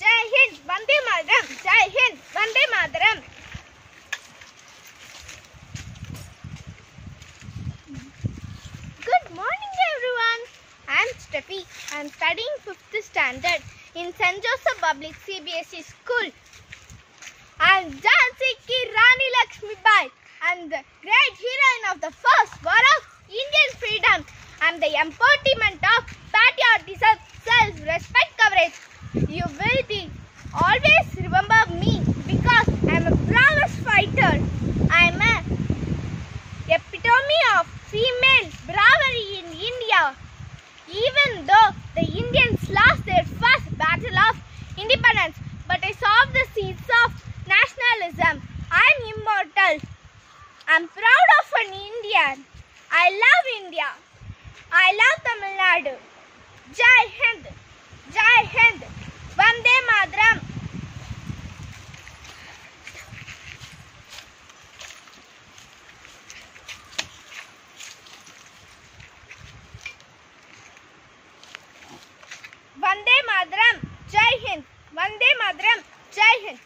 Jai Hind, Vande Mataram. Jai Hind, Vande Mataram. Good morning, everyone. I'm Steffi. I'm studying 5th standard in St. Joseph Public CBSE School. I'm Jhansi Ki Rani Lakshmi Bai. I'm the great heroine of the first war of Indian freedom. I'm the embodiment remember me because I'm a bravest fighter. I'm a epitome of female bravery in India. Even though the Indians lost their first battle of independence, but I saw the seeds of nationalism. I'm immortal. I'm proud of an Indian. I love India. I love Tamil Nadu. Jai Hind. Jai Hind. Vande Mataram. Jai Hind.